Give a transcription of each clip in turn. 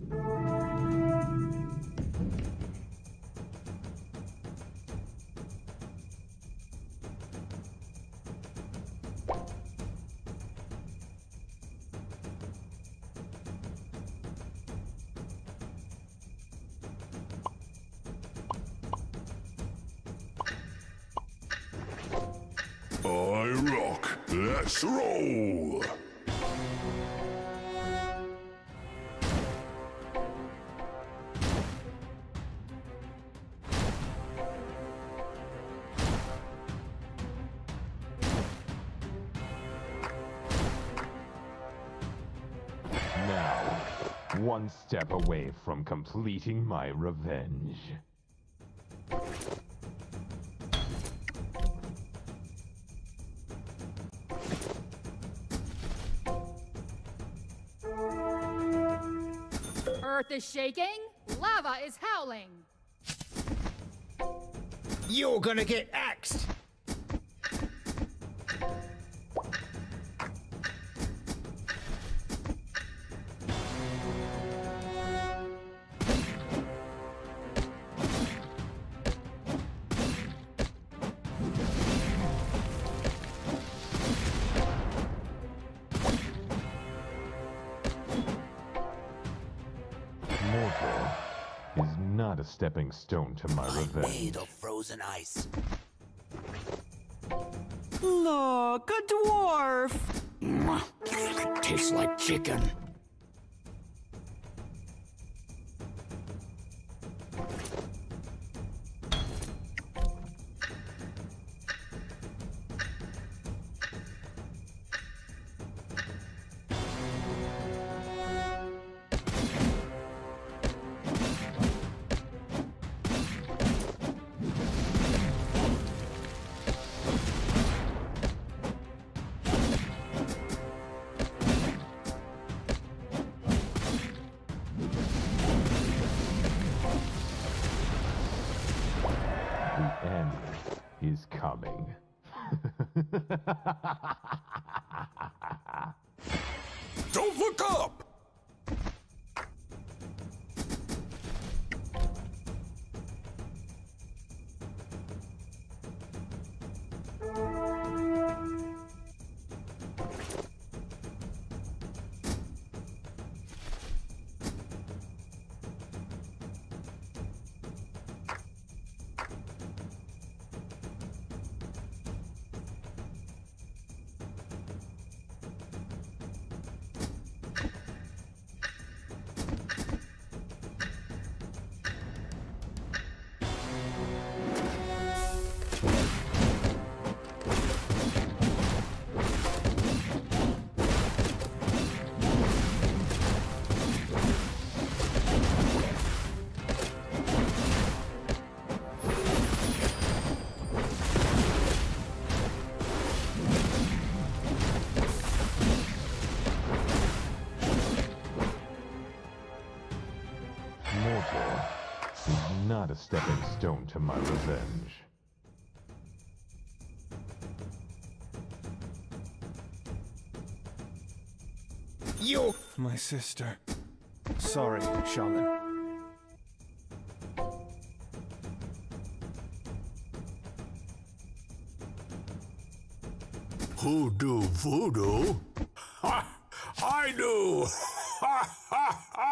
I rock. Let's roll. Step away from completing my revenge. Earth is shaking, lava is howling. You're gonna get not a stepping stone to my I'm revenge. made of frozen ice. Look, a dwarf! Mwah. Tastes like chicken. Stepping stone to my revenge. You My sister. Sorry, shaman. Who do voodoo? Ha! I do! Ha ha ha!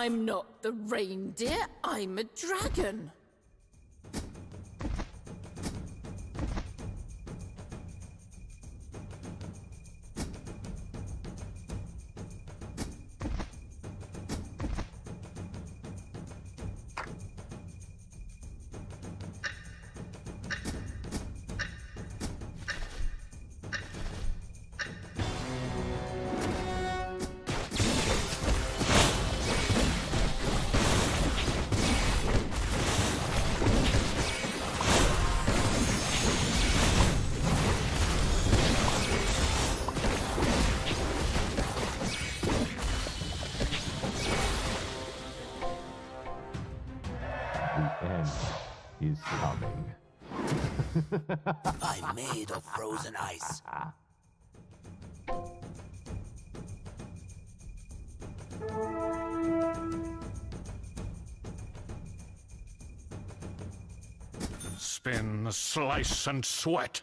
I'm not the reindeer, I'm a dragon. Made of frozen ice. Spin, slice, and sweat.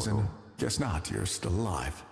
Poison? Guess not, you're still alive.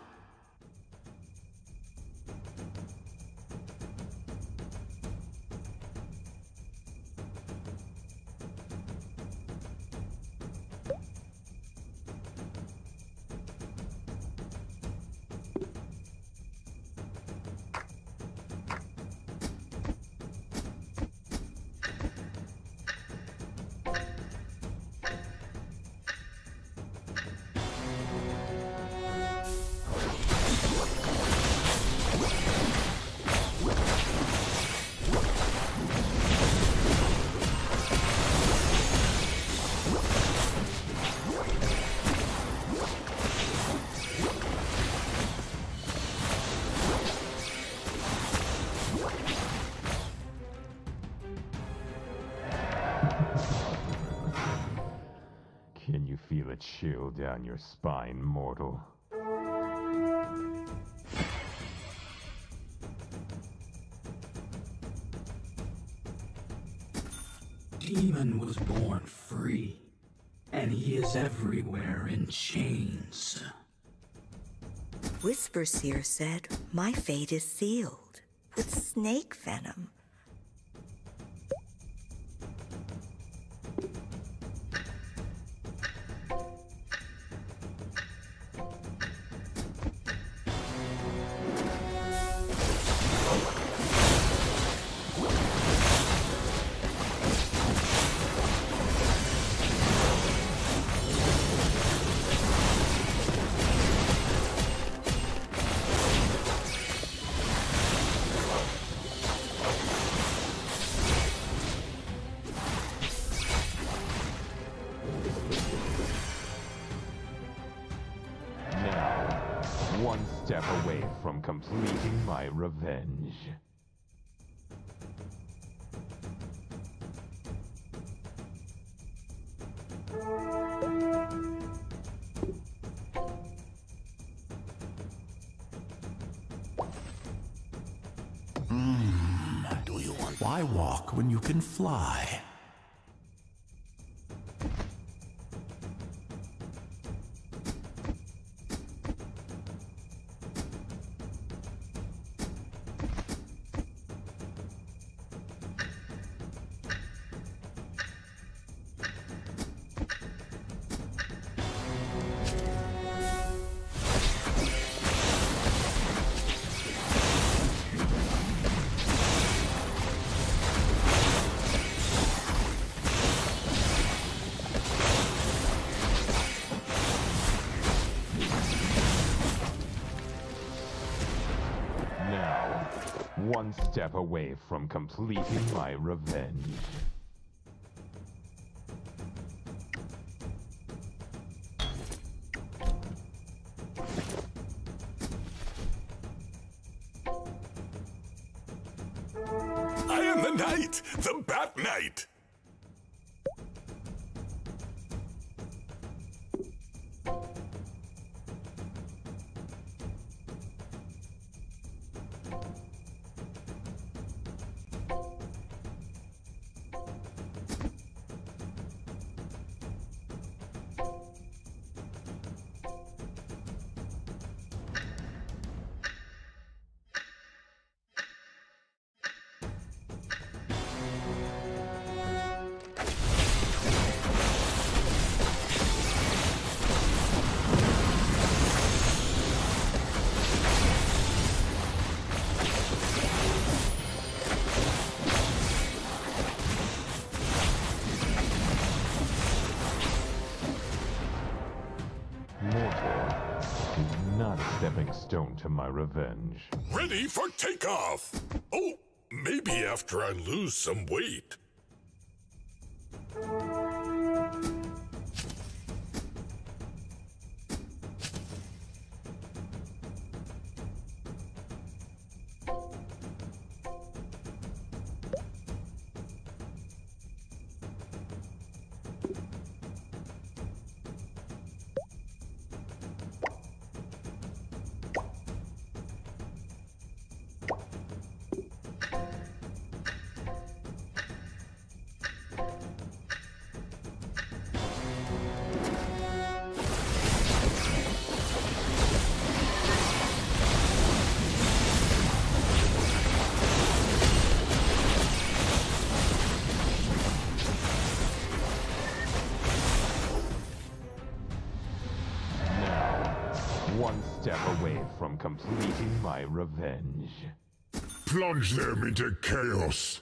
Chill down your spine, mortal? Demon was born free, and he is everywhere in chains. Whisper Seer said, My fate is sealed with snake venom. Away from completing my revenge. Hmm, want? Why walk when you can fly? Step away from completing my revenge. I am the the Bat Knight. Ready off. Oh, maybe after I lose some weight. Step away from completing my revenge. Plunge them into chaos.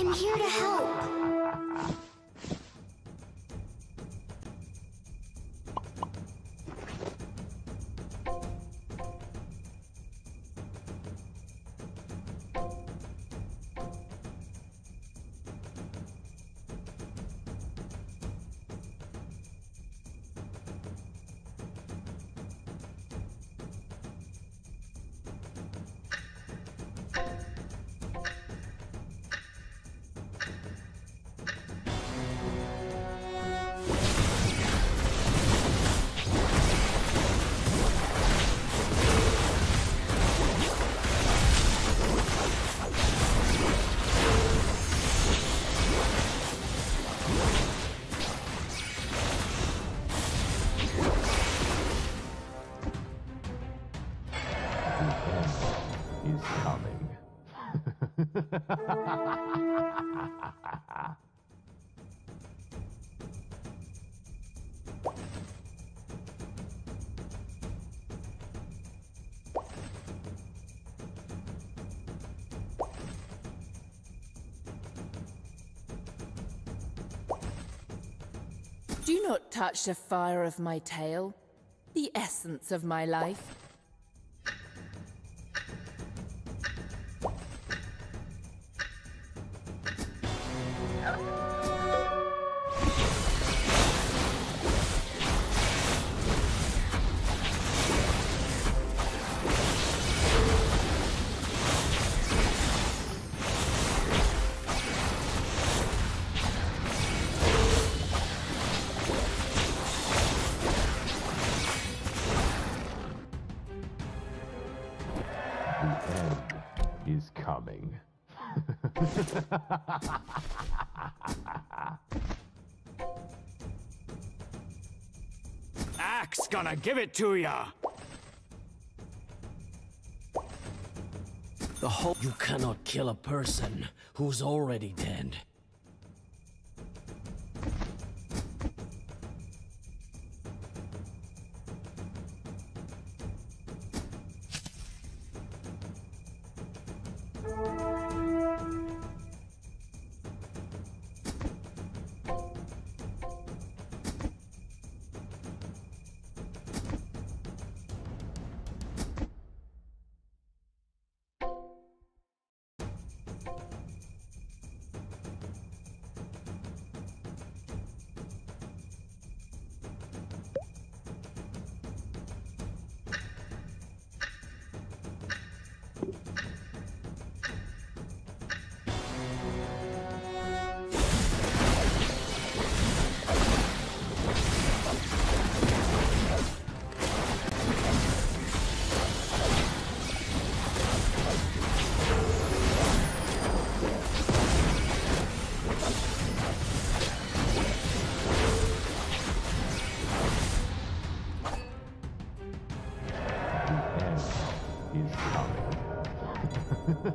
I'm here to help. Do not touch the fire of my tail, the essence of my life. Axe gonna give it to ya! The whole- You cannot kill a person who's already dead.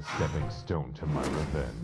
a stepping stone to my revenge.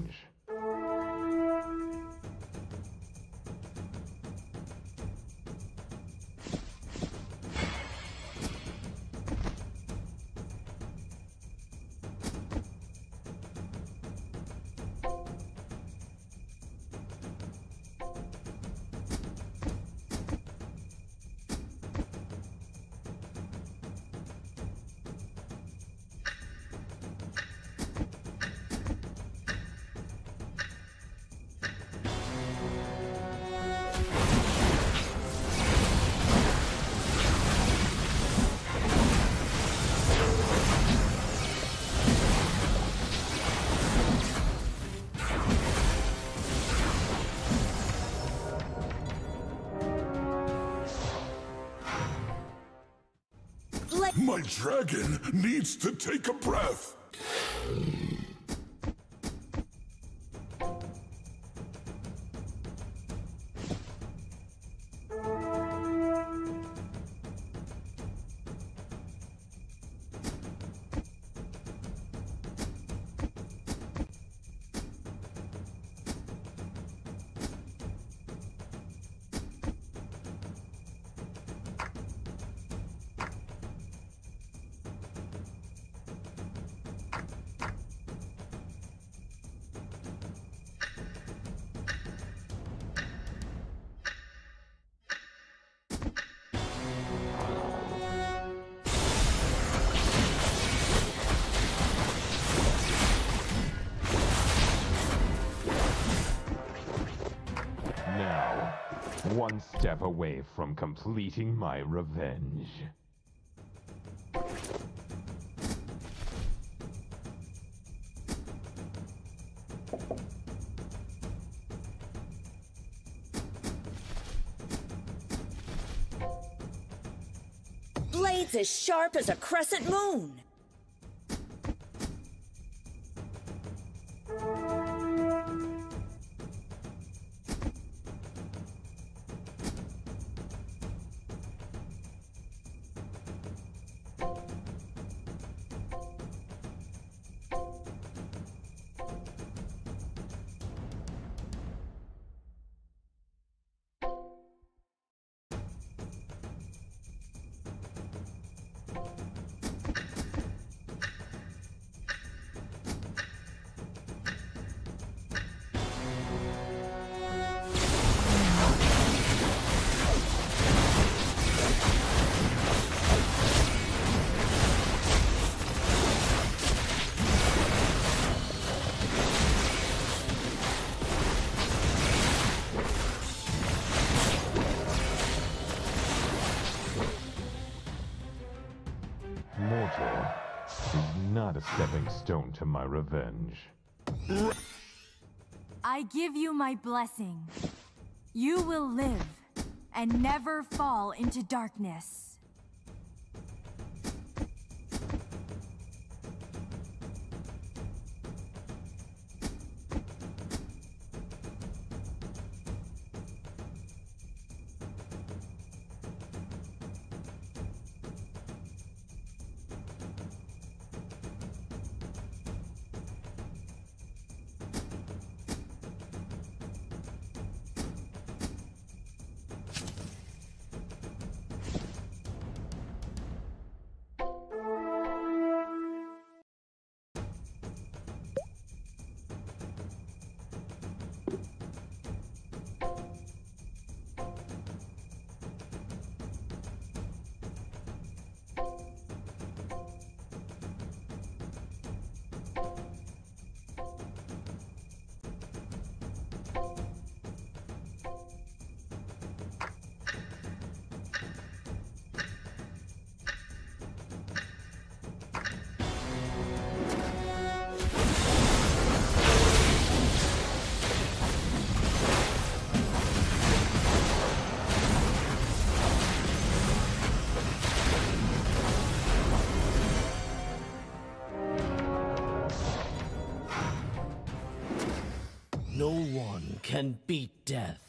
My dragon needs to take a breath. One step away from completing my revenge. Blades as sharp as a crescent moon. Stepping stone to my revenge. I give you my blessing. You will live and never fall into darkness. Death.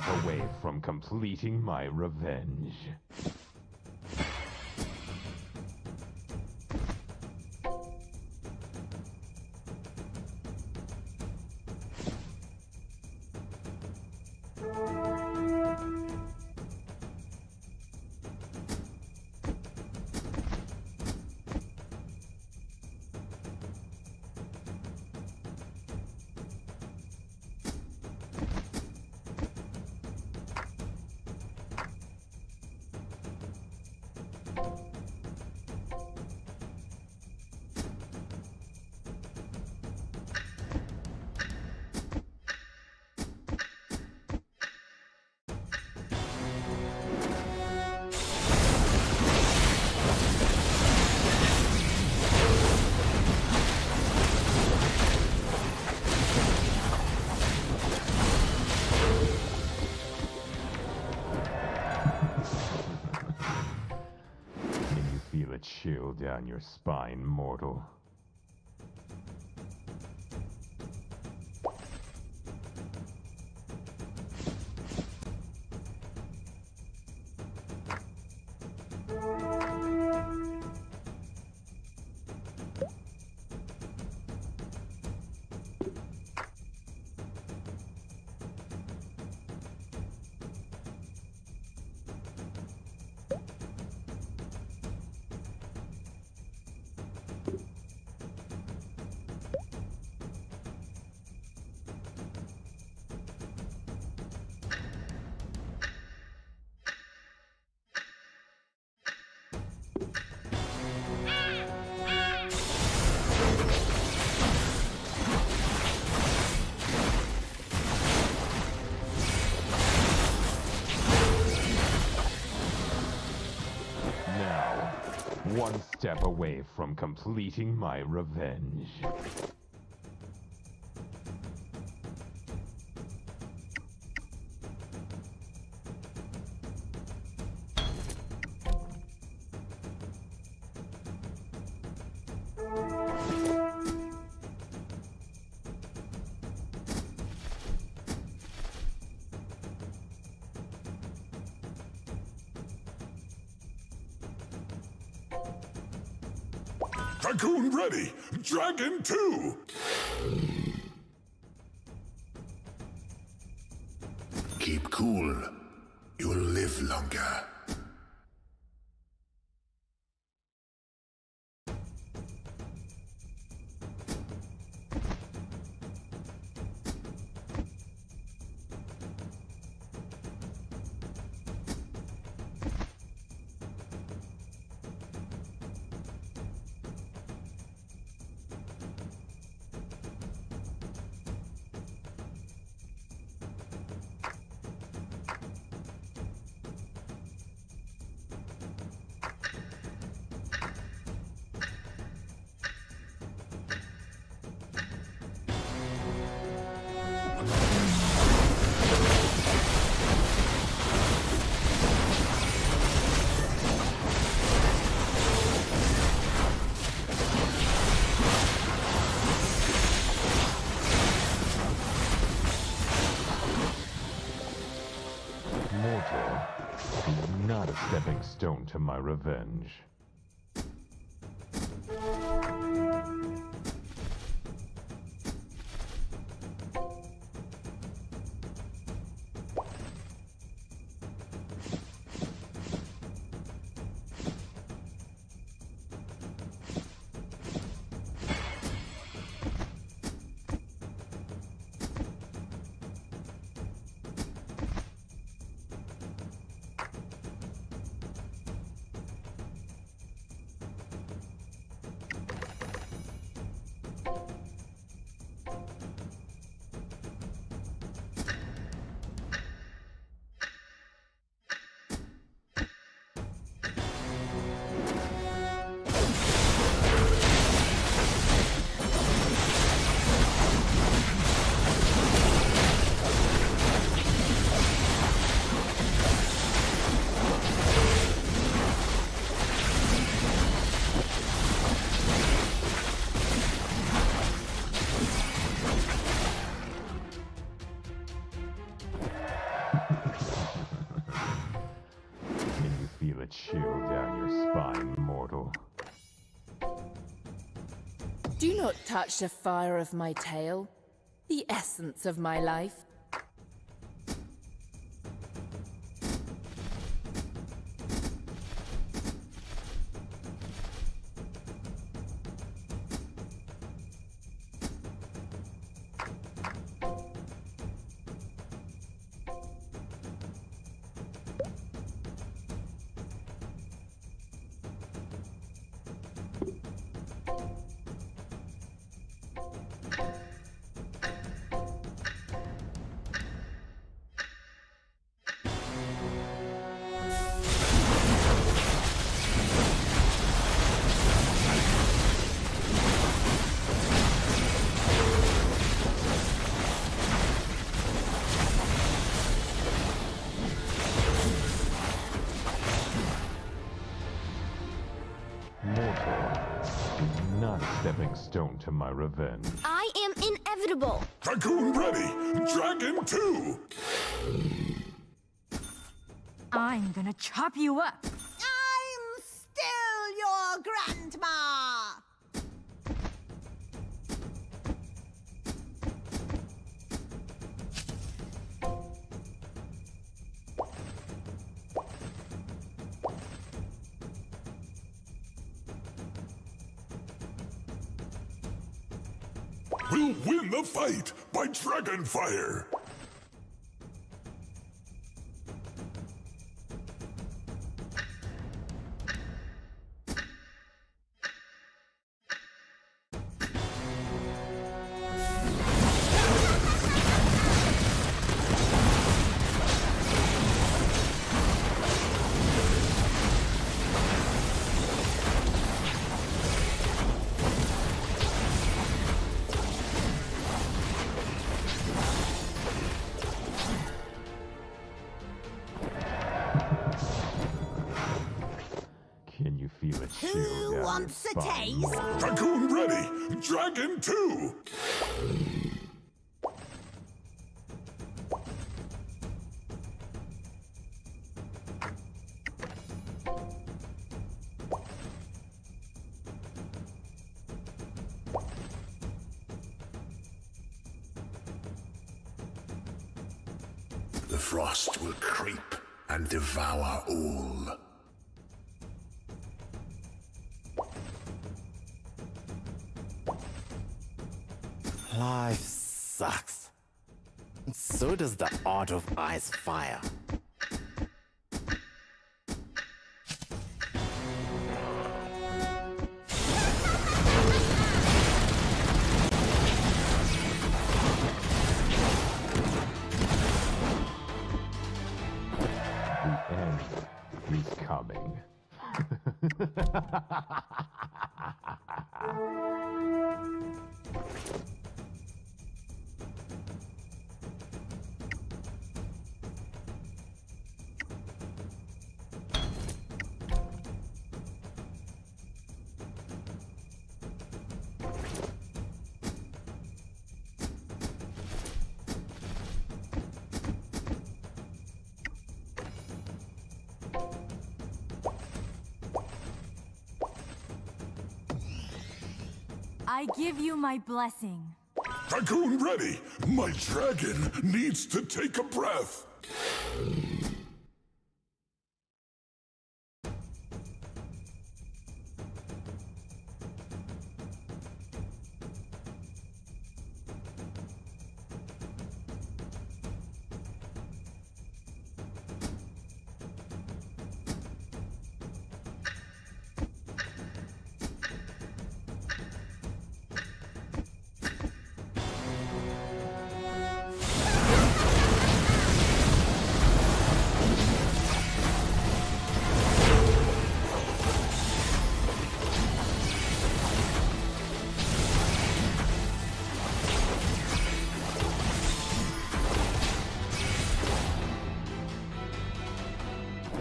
Step away from completing my revenge. Chill down your spine, mortal. Step away from completing my revenge. Stone to my revenge. Do not touch the fire of my tail, the essence of my life. To my revenge. I am inevitable. Dragoon ready! Dragon 2! I'm gonna chop you up. I'm still your grandma! Fight by Dragonfire! Down wants your taste? Dragoon ready! Dragon 2! Art of ice I give you my blessing. Dragoon ready! My dragon needs to take a breath!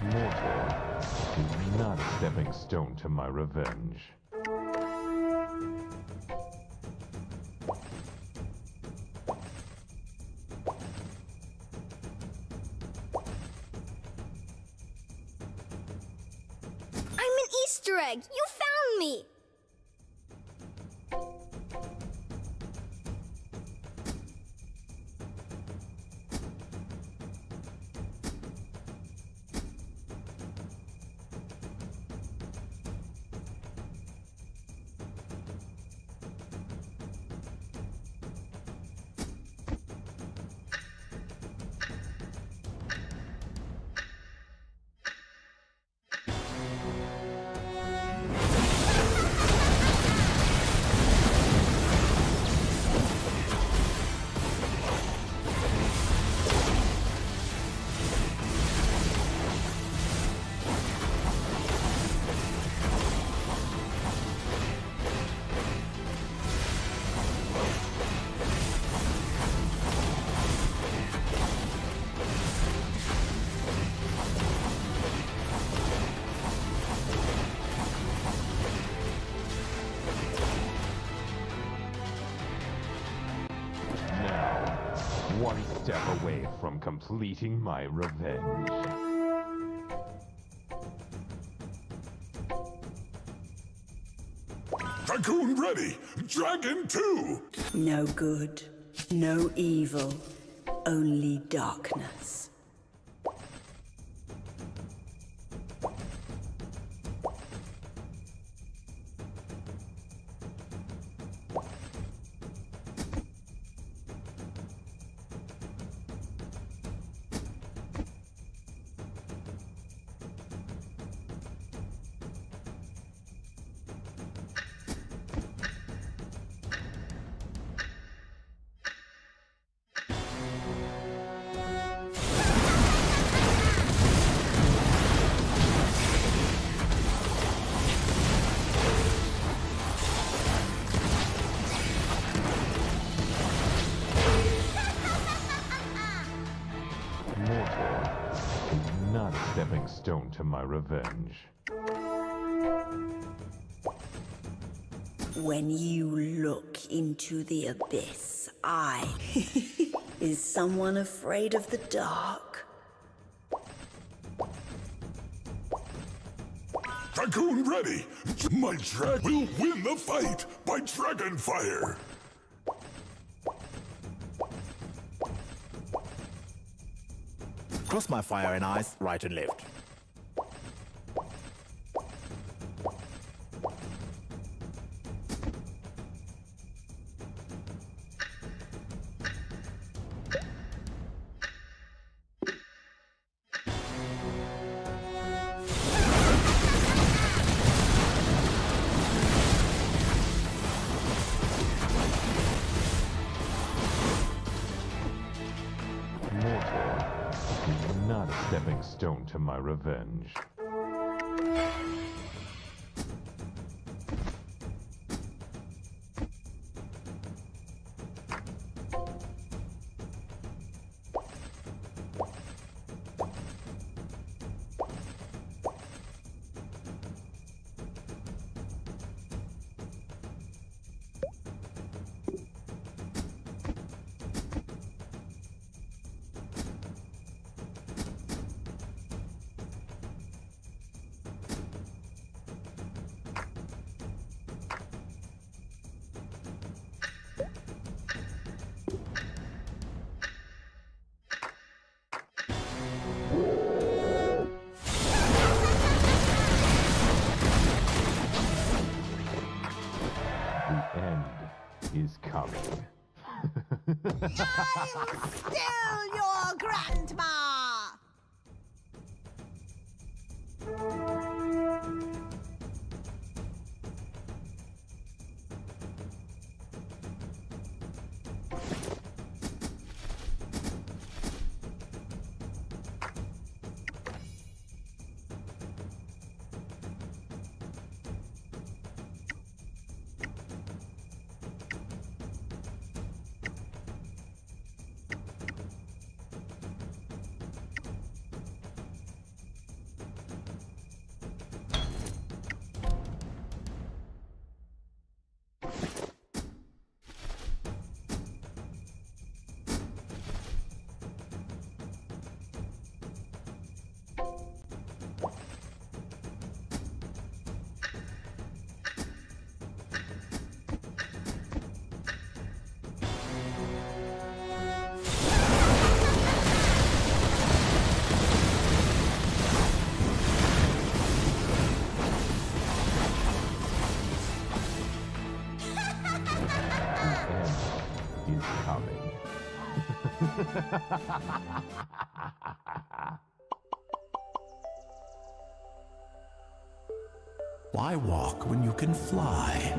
Mortal not a stepping stone to my revenge. One step away from completing my revenge. Tycoon ready! Dragon 2! No good, no evil, only darkness. When you look into the abyss, I. Is someone afraid of the dark? Dragoon ready! My drag will win the fight by dragon fire! Cross my fire and ice, right and left. Still your grandma! Why walk when you can fly?